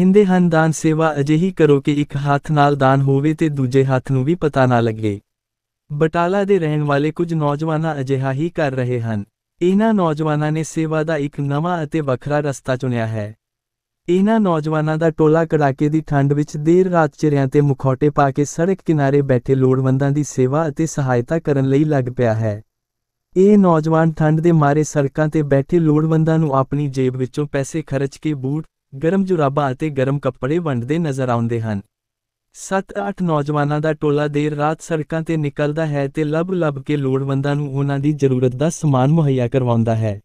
ਕਹਿੰਦੇ ਹਨ, ਦਾਨ ਸੇਵਾ ਅਜਿਹੀ ਕਰੋ ਕਿ ਇੱਕ ਹੱਥ ਨਾਲ ਦਾਨ ਹੋਵੇ ਤੇ ਦੂਜੇ ਹੱਥ ਨੂੰ ਵੀ ਪਤਾ ਨਾ ਲੱਗੇ। ਬਟਾਲਾ ਦੇ ਰਹਿਣ ਵਾਲੇ ਕੁਝ ਨੌਜਵਾਨਾਂ ਅਜਿਹਾ ਹੀ ਕਰ ਰਹੇ ਹਨ। ਇਹਨਾਂ ਨੌਜਵਾਨਾਂ ਨੇ ਸੇਵਾ ਦਾ ਇੱਕ ਨਵਾਂ ਅਤੇ ਵੱਖਰਾ ਰਸਤਾ ਚੁਣਿਆ ਹੈ। ਇਹਨਾਂ ਨੌਜਵਾਨਾਂ ਦਾ ਟੋਲਾ ਕੜਾਕੇ ਦੀ ਠੰਡ ਵਿੱਚ ਦੇਰ ਰਾਤ ਚਿਰਿਆਂ ਤੇ ਮੁਖੌਟੇ ਪਾ ਕੇ ਸੜਕ ਕਿਨਾਰੇ ਬੈਠੇ ਲੋੜਵੰਦਾਂ ਦੀ ਸੇਵਾ ਅਤੇ ਸਹਾਇਤਾ ਕਰਨ ਲਈ ਲੱਗ ਪਿਆ ਹੈ। ਇਹ ਨੌਜਵਾਨ ਠੰਡ ਦੇ ਮਾਰੇ ਸੜਕਾਂ ਤੇ ਬੈਠੇ ਲੋੜਵੰਦਾਂ ਨੂੰ ਆਪਣੀ ਜੇਬ ਵਿੱਚੋਂ ਪੈਸੇ ਖਰਚ ਕੇ ਬੂਟ ਗਰਮ ਜੁਰਾਬਾਂ ਅਤੇ ਗਰਮ ਕੱਪੜੇ ਵੰਡਦੇ ਨਜ਼ਰ ਆਉਂਦੇ ਹਨ। 7-8 ਨੌਜਵਾਨਾਂ ਦਾ ਟੋਲਾ ਦੇਰ ਰਾਤ ਸੜਕਾਂ ਤੇ ਨਿਕਲਦਾ ਹੈ ਤੇ ਲੱਭ-ਲੱਭ ਕੇ ਲੋੜਵੰਦਾਂ ਨੂੰ ਉਹਨਾਂ ਦੀ ਜ਼ਰੂਰਤ ਦਾ ਸਮਾਨ ਮੁਹੱਈਆ ਕਰਵਾਉਂਦਾ ਹੈ।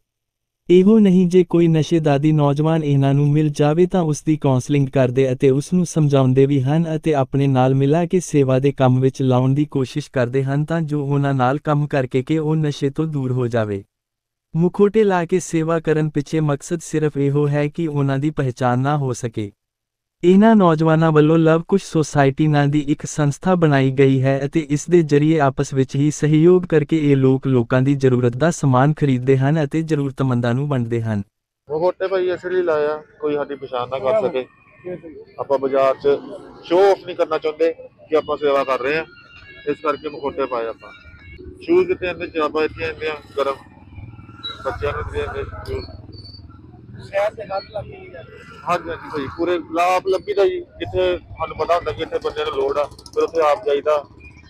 ਇਹੋ ਨਹੀਂ ਜੇ ਕੋਈ ਨਸ਼ੇਦਾਦੀ ਨੌਜਵਾਨ ਇਹਨਾਂ ਨੂੰ ਮਿਲ ਜਾਵੇ ਤਾਂ ਉਸ ਦੀ ਕਾਉਂਸਲਿੰਗ ਕਰਦੇ ਅਤੇ ਉਸ ਨੂੰ ਸਮਝਾਉਂਦੇ ਵੀ ਹਨ ਅਤੇ ਆਪਣੇ ਨਾਲ ਮਿਲਾ ਕੇ ਸੇਵਾ ਦੇ ਕੰਮ ਵਿੱਚ ਲਾਉਣ ਦੀ ਕੋਸ਼ਿਸ਼ ਕਰਦੇ ਹਨ ਤਾਂ ਜੋ ਉਹਨਾਂ ਨਾਲ ਕੰਮ ਕਰਕੇ ਕਿ ਉਹ ਨਸ਼ੇ ਤੋਂ ਦੂਰ ਹੋ ਜਾਵੇ। ਮੁਖੋਟੇ ਲਾ ਕੇ ਸੇਵਾ ਕਰਨ ਪਿੱਛੇ ਮਕਸਦ ਸਿਰਫ ਇਹੋ ਹੈ ਕਿ ਉਹਨਾਂ ਦੀ ਪਹਿਚਾਨ ਨਾ ਹੋ ਸਕੇ। ਇਹਨਾਂ ਨੌਜਵਾਨਾਂ ਵੱਲੋਂ ਲਵ ਕੁਸ਼ ਸੁਸਾਇਟੀ ਨਾਂ ਦੀ ਇੱਕ ਸੰਸਥਾ ਬਣਾਈ ਗਈ ਹੈ ਅਤੇ ਇਸ ਦੇ ਜ਼ਰੀਏ ਆਪਸ ਵਿੱਚ ਹੀ ਸਹਿਯੋਗ ਕਰਕੇ ਇਹ ਲੋਕ ਲੋਕਾਂ ਦੀ ਜ਼ਰੂਰਤ ਦਾ ਸਮਾਨ ਖਰੀਦਦੇ ਹਨ ਅਤੇ ਜ਼ਰੂਰਤਮੰਦਾਂ ਨੂੰ ਵੰਡਦੇ ਹਨ। ਉਹ ਹੋਟੇ ਭਾਈ ਇਸ ਲਈ ਲਾਇਆ, ਕੋਈ ਸਾਡੀ ਪਛਾਣ ਨਾ ਕਰ ਸਕੇ। ਆਪਾਂ ਬਾਜ਼ਾਰ 'ਚ ਸ਼ੋਅ ਆਫ ਨਹੀਂ ਕਰਨਾ ਚਾਹੁੰਦੇ ਕਿ ਆਪਾਂ ਸੇਵਾ ਕਰ ਰਹੇ ਆ ਇਸ ਕਰਕੇ ਮਖੋਟੇ ਪਾਏ ਆਪਾਂ। ਸ਼ੂਜ਼ ਕਿਤੇ ਆਂਦੇ ਜਰਾਬਾਂ ਇੱਥੇ ਆਂਦੀਆਂ ਗਰਮ। ਬੱਚਿਆਂ ਨੂੰ ਦੇ shoes। ਸ਼ਹਿਰ ਦੇ ਹੱਥ ਲੱਗ ਗਈ ਹੈ ਹਾਂਜੀ ਹਾਂਜੀ ਭਾਈ ਪੂਰੇ ਲਾਭ ਲੱਭੀਦਾ ਜੀ ਜਿੱਥੇ ਸਾਨੂੰ ਪਤਾ ਹੁੰਦਾ ਕਿ ਇੱਥੇ ਬੰਦੇ ਨੂੰ ਲੋੜ ਆ ਫਿਰ ਉੱਥੇ ਆਪ ਜਾਈਦਾ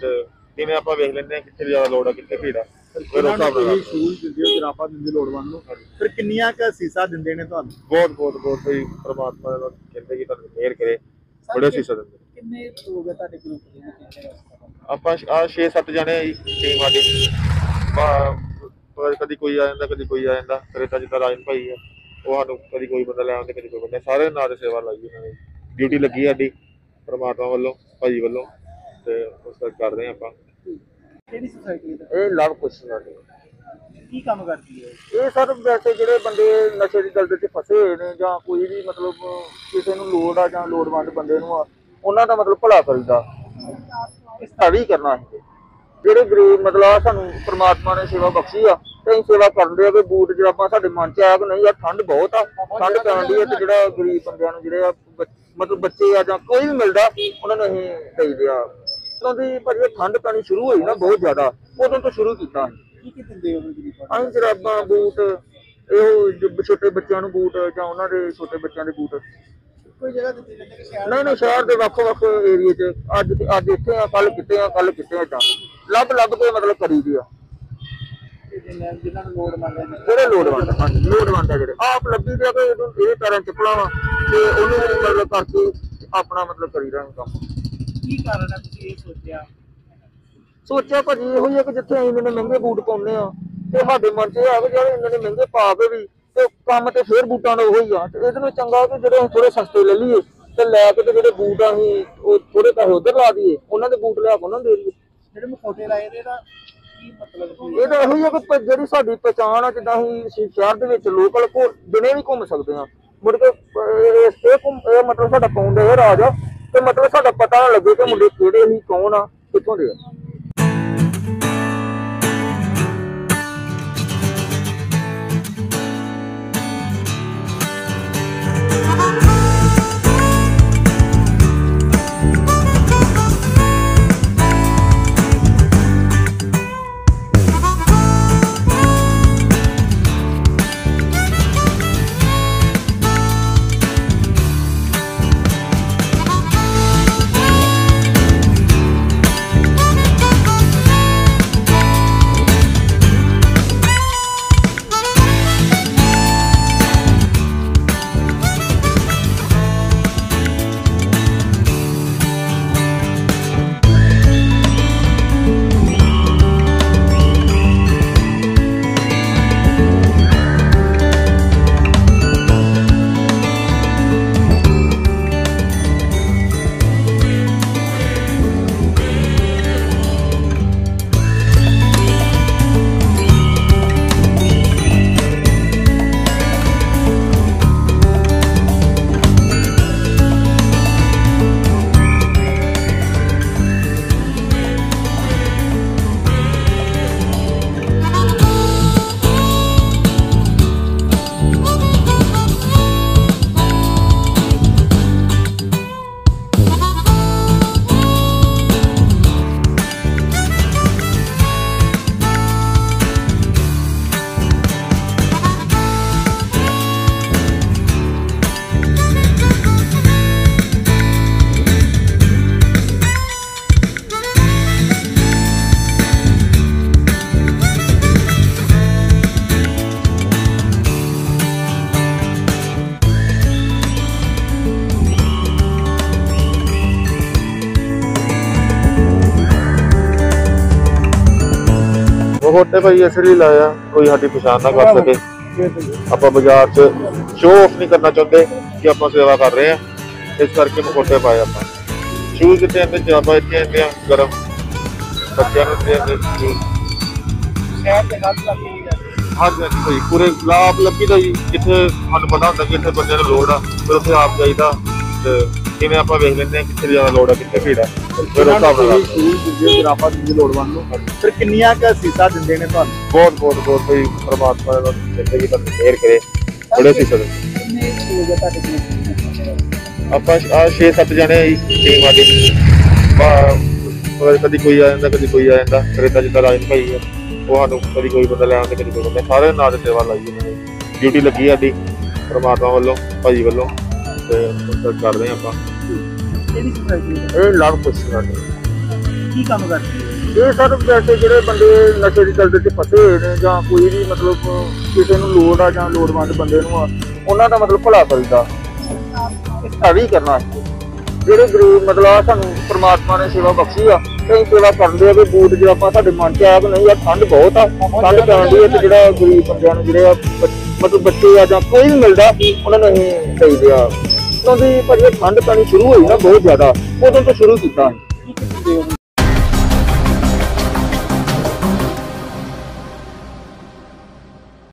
ਤੇ ਜਿਵੇਂ ਆਪਾਂ ਵੇਖ ਲੈਂਦੇ ਆ ਕਿੱਥੇ ਜ਼ਿਆਦਾ ਲੋੜ ਆ ਕਿੱਥੇ ਭੀੜ ਆ। ਫਿਰ ਨੂੰ ਹਿਸਾਬ ਨਾਲ ਸ਼ੂਜ਼ ਦਿੰਦੇ ਹੋ ਜਰਾਬਾਂ ਦਿੰਦੇ ਲੋੜਵੰਦ ਨੂੰ? ਫਿਰ ਕਿੰਨੀਆਂ ਕ ਸੀਸਾ ਦਿੰਦੇ ਨੇ ਤੁਹਾਨੂੰ? ਬਹੁਤ ਬਹੁਤ ਬਹੁਤ ਭਾਈ ਪ੍ਰਮਾਤਮਾ ਦਾ ਕਹਿੰਦੇ ਕਿ ਤੁਹਾਨੂੰ ਮਿਹਰ ਕਰੇ ਬੜੇ ਸੀਸਾ ਦਿੰਦੇ ਕਿੰਨੇ ਲੋਕ ਹੈ ਤੁਹਾਡੇ ਗਰੁੱਪ ਦੇ ਵਿੱਚ? ਆਪਾਂ ਆ 6-7 ਜਣੇ ਆ ਟੀਮ ਪਰ ਕਦੀ ਕੋਈ ਆ ਜਾਂਦਾ ਕਦੀ ਕੋਈ ਆ ਜਾਂਦਾ। ਫਿਰ ਤਾਂ ਜਿੱਦਾਂ ਰਾਜਨ ਭਾਈ ਆ ਉਹ ਸਾਨੂੰ ਕਦੀ ਕੋਈ ਬੰਦਾ ਲੈ ਆਉਂਦੇ ਕਦੀ ਕੋਈ ਬੰਦਾ। ਸਾਰੇ ਨਾਂ ਦੇ ਸੇਵਾ ਲਾਈ ਉਹਨਾਂ ਨੇ। ਡਿਊਟੀ ਲੱਗੀ ਆ ਸਾਡੀ ਪ੍ਰਮਾਤਮਾ ਵੱਲੋਂ ਭਾਈ ਵੱਲੋਂ ਤੇ ਉਸ ਤੱਕ ਕਰ ਰਹੇ ਆਪਾਂ। ਕਿਹੜੀ ਸੁਸਾਇਟੀ ਹੈ ਇਹ ਲਵ ਕੁਸ਼ਨ ਵਾਲੇ। ਕੀ ਕੰਮ ਕਰਦੀ ਹੈ? ਇਹ ਸਰ ਵੈਸੇ ਜਿਹੜੇ ਬੰਦੇ ਨਸ਼ੇ ਦੀ ਦਲਦਲ 'ਚ ਫਸੇ ਹੋਏ ਨੇ ਜਾਂ ਕੋਈ ਵੀ ਮਤਲਬ ਕਿਸੇ ਨੂੰ ਲੋੜ ਆ ਜਾਂ ਲੋੜਵੰਦ ਬੰਦੇ ਨੂੰ ਆ ਉਹਨਾਂ ਦਾ ਮਤਲਬ ਭਲਾ ਕਰੀਦਾ। ਇਸ ਤਰ੍ਹਾਂ ਹੀ ਕਰਨਾ ਹੈ। ਜਿਹੜੇ ਗਰੀਬ ਮਤਲਬ ਆ ਸਾਨੂੰ ਪ੍ਰਮਾਤਮਾ ਨੇ ਸੇਵਾ ਬਖਸ਼ੀ ਆ ਤੇ ਅਸੀਂ ਸੇਵਾ ਕਰਨ ਦੇ ਆ ਵੀ ਬੂਟ ਜਰਾਬਾਂ ਸਾਡੇ ਮਨ 'ਚ ਆਇਆ ਕਿ ਨਹੀਂ ਆ ਠੰਡ ਬਹੁਤ ਆ ਠੰਡ ਪੈਣ ਦੀ ਹੈ ਤੇ ਜਿਹੜਾ ਗਰੀਬ ਬੰਦਿਆਂ ਨੂੰ ਜਿਹੜੇ ਆ ਮਤਲਬ ਬੱਚੇ ਆ ਜਾਂ ਕੋਈ ਵੀ ਮਿਲਦਾ ਉਹਨਾਂ ਨੂੰ ਅਸੀਂ ਦੇਈਦੇ ਆ। ਉਦੋਂ ਦੀ ਭਾਜੀ ਇਹ ਠੰਡ ਪੈਣੀ ਸ਼ੁਰੂ ਹੋਈ ਨਾ ਬਹੁਤ ਜ਼ਿਆਦਾ ਉਦੋਂ ਤੋਂ ਸ਼ੁਰੂ ਕੀਤਾ। ਕੀ ਕੀ ਦਿੰਦੇ ਹੋ ਗਰੀਬਾਂ ਨੂੰ? ਜਰਾਬਾਂ ਬੂਟ ਇਹੋ ਛੋਟੇ ਬੱਚਿਆਂ ਨੂੰ ਬੂਟ ਜਾਂ ਉਹਨਾਂ ਦੇ ਛੋਟੇ ਬੱਚਿਆਂ ਦੇ ਬੂਟ। ਕੋਈ ਜਗ੍ਹਾ ਦਿੱਤੀ ਕਿ ਨਹੀਂ ਨਹੀਂ ਸ਼ਹਿਰ ਦੇ ਵੱਖ ਵੱਖ ਏਰੀਏ 'ਚ ਅੱਜ ਅੱਜ ਇੱਥੇ ਆ ਕੱਲ ਕਿਤੇ ਆ ਕੱਲ ਕਿਤੇ ਆ ਤਾਂ ਲੱਭ ਲੱਭ ਕੇ ਮਤਲਬ ਕਰੀ ਦੀ ਆ। ਜਿਹੜੇ ਲੋੜਵੰਦ ਹਾਂਜੀ ਲੋੜਵੰਦ ਆ ਜਿਹੜੇ। ਆਪ ਲੱਭੀ ਦੇ ਕਿ ਇਹਨੂੰ ਇਹ ਤਰ੍ਹਾਂ ਚੱਪਲਾਂ ਵਾ ਤੇ ਉਹਨੂੰ ਮਤਲਬ ਕਰਕੇ ਆਪਣਾ ਮਤਲਬ ਕਰੀ ਰਹੇ ਕੰਮ। ਕੀ ਕਾਰਨ ਹੈ ਤੁਸੀਂ ਇਹ ਸੋਚਿਆ? ਸੋਚਿਆ ਭਾਜੀ ਇਹੋ ਹੀ ਆ ਕਿ ਜਿੱਥੇ ਅਸੀਂ ਇੰਨੇ ਮਹਿੰਗੇ ਬੂਟ ਪਾਉਂਦੇ ਆ ਤੇ ਸਾਡੇ ਮਨ 'ਚ ਇਹ ਆ ਕਿ ਜਿਹੜੇ ਇੰਨੇ ਨੇ ਮਹਿੰਗੇ ਪਾ ਕੇ ਵੀ ਤੇ ਕੰਮ ਤੇ ਫੇਰ ਬੂਟਾਂ ਦਾ ਉਹੋ ਹੀ ਆ। ਤੇ ਇਹਦੇ ਨੂੰ ਚੰਗਾ ਕਿ ਜਿਹੜੇ ਅਸੀਂ ਥੋੜੇ ਸਸਤੇ ਲੈ ਲਈਏ ਤੇ ਲੈ ਕੇ ਤੇ ਜਿਹੜੇ ਬੂਟ ਆ ਅਸੀਂ ਉਹ ਥੋੜੇ ਪੈਸੇ ਉਧਰ ਲਾ ਦਈਏ ਉਹਨਾਂ ਦੇ ਬੂਟ ਲਿਆ ਕੇ ਉਹਨਾਂ ਨੂੰ ਦੇ ਦਈਏ। ਜਿਹੜੇ ਮੁਖੌਟੇ ਲਾਏ ਨੇ ਇਹਦਾ ਕੀ ਮਤਲਬ ਕੀ ਇਹ ਤਾਂ ਇਹੋ ਹੀ ਆ ਕਿ ਪ- ਜਿਹੜੀ ਸਾਡੀ ਪਛਾਣ ਆ ਜਿੱਦਾਂ ਅਸੀਂ ਸ਼- ਸ਼ਹਿਰ ਦੇ ਵਿੱਚ ਲੋਕਲ ਕੋ ਦਿਨੇ ਵੀ ਘੁੰਮ ਸਕਦੇ ਆ ਮੁੜ ਕੇ ਅਹ, ਇਹ ਇਹ ਘੁੰਮ- ਇਹ ਮਤਲਬ ਸਾਡਾ ਪਾਉਂਦਾ ਇਹ ਰਾਜ ਆ? ਤੇ ਮਤਲਬ ਸਾਡਾ ਪਤਾ ਨਾ ਲੱਗੇ ਕਿ ਮੁੰਡੇ ਕਿਹੜੇ ਸੀ ਕੌਣ ਆ ਕਿੱਥੋਂ ਦੇ ਆ। ਮਹੋਤੇ ਭਾਈ ਇਸ ਲਈ ਲਾਇਆ ਕੋਈ ਸਾਡੀ ਪਛਾਣ ਨਾ ਕਰ ਸਕੇ। ਆਪਾਂ ਬਾਜ਼ਾਰ 'ਚ ਸ਼ੋਅ ਆਫ ਨਹੀਂ ਕਰਨਾ ਚਾਹੁੰਦੇ ਕਿ ਆਪਾਂ ਸੇਵਾ ਕਰ ਰਹੇ ਆ ਇਸ ਕਰਕੇ ਮਹੋਤੇ ਪਾਏ ਆਪਾਂ। ਸ਼ੂਜ਼ ਕਿਤੇ ਆਂਦੇ ਜਾਬਾ ਇੱਥੇ ਆਂਦੇ ਆ ਗਰਮ। ਬੱਚਿਆਂ ਨੂੰ ਦੇ shoes। ਸ਼ਹਿਰ ਦੇ ਨਾਲ ਲੱਗੀ ਹਾਂਜੀ ਭਾਈ ਪੂਰੇ ਲਾਭ ਲੱਗੀ ਦਾ ਜੀ। ਜਿੱਥੇ ਸਾਨੂੰ ਪਤਾ ਹੁੰਦਾ ਕਿ ਇੱਥੇ ਬੰਦੇ ਨੂੰ ਲੋੜ ਆ ਫਿਰ ਉੱਥੇ ਆਪ ਜਾਈਦਾ ਤੇ ਕਿਵੇਂ ਆਪਾਂ ਵੇਖ ਲੈਂਦੇ ਆ ਕਿੱਥੇ ਜ਼ਿਆਦਾ ਲੋੜ ਆ ਕਿੱਥੇ ਭੀੜ ਆ ਫਿਰ ਉਸ ਹਿਸਾਬ ਨਾਲ ਦਿੰਦੇ ਜਰਾਫਾ ਦਿੰਦੇ ਲੋੜਵੰਦ ਨੂੰ ਫਿਰ ਕਿੰਨੀਆਂ ਕ ਸੀਸਾ ਦਿੰਦੇ ਨੇ ਤੁਹਾਨੂੰ? ਬਹੁਤ ਬਹੁਤ ਬਹੁਤ ਭਾਈ ਪ੍ਰਮਾਤਮਾ ਦਾ ਜ਼ਿੰਦਗੀ ਦਾ ਮਿਹਰ ਕਰੇ ਬੜੇ ਸੀ ਸਰ ਆਪਾਂ ਆ 6-7 ਜਣੇ ਟੀਮ ਸਾਡੀ। ਬਾ ਕਦੀ ਕੋਈ ਆ ਜਾਂਦਾ ਕਦੀ ਕੋਈ ਆ ਜਾਂਦਾ। ਫਿਰ ਏਦਾਂ ਜਿੱਦਾਂ ਰਾਜਨ ਭਾਈ ਆ ਉਹ ਸਾਨੂੰ ਕਦੀ ਕੋਈ ਬੰਦਾ ਲੈ ਆਉਂਦੇ ਕਦੀ ਕੋਈ ਬੰਦਾ। ਸਾਰੇ ਨਾਲ ਦੀ ਸੇਵਾ ਲਾਈ ਨੇ। ਡਿਊਟੀ ਲੱਗੀ ਸਾਡੀ ਪ੍ਰਮਾਤਮਾ ਵੱਲੋਂ ਭਾਈ ਵੱਲੋਂ। ਤੇ ਉਹ ਕਰਦੇ ਹਾਂ ਆਪਾਂ। ਕਿਹੜੀ ਸੁਸਾਇਟੀ ਇਹ ਲੜ ਕੁਛ ਸਾਡੇ ਕੀ ਕੰਮ ਕਰਦੀ ਹੈ? ਇਹ ਸਰ ਵੈਸੇ ਜਿਹੜੇ ਬੰਦੇ ਨਸ਼ੇ ਦੀ ਦਲਦਲ 'ਚ ਫਸੇ ਹੋਏ ਨੇ ਜਾਂ ਕੋਈ ਵੀ ਮਤਲਬ ਕਿਸੇ ਨੂੰ ਲੋੜ ਆ ਜਾਂ ਲੋੜਵੰਦ ਬੰਦੇ ਨੂੰ ਆ ਉਹਨਾਂ ਦਾ ਮਤਲਬ ਭਲਾ ਕਰੀਦਾ। ਇਹ ਵੀ ਕਰਨਾ। ਜਿਹੜੇ ਗਰੀਬ ਮਤਲਬ ਆ ਸਾਨੂੰ ਪ੍ਰਮਾਤਮਾ ਨੇ ਸੇਵਾ ਬਖਸ਼ੀ ਆ ਅਸੀਂ ਸੇਵਾ ਕਰਦੇ ਆ ਵੀ ਬੂਟ ਜੇ ਆਪਾਂ ਸਾਡੇ ਮਨ 'ਚ ਆਇਆ ਕਿ ਨਹੀਂ ਆ ਠੰਡ ਬਹੁਤ ਆ। ਠੰਡ ਪੈਂਦੀ ਹੈ ਤੇ ਜਿਹੜਾ ਗਰੀਬ ਬੰਦਿਆਂ ਨੂੰ ਜਿਹੜੇ ਆ ਮਤਲਬ ਬੱਚੇ ਆ ਜਾਂ ਕੋਈ ਵੀ ਮਿਲਦਾ ਉਹਨਾਂ ਨੂੰ ਅਸੀਂ ਦੇਈਦੇ ਆ। ਕਿਉਂਕਿ ਭਾਜੀ ਠੰਡ ਪੈਣੀ ਸ਼ੁਰੂ ਹੋਈ ਨਾ ਬਹੁਤ ਜ਼ਿਆਦਾ ਉਦੋਂ ਤੋਂ ਸ਼ੁਰੂ ਕੀਤਾ। ਅਸੀਂ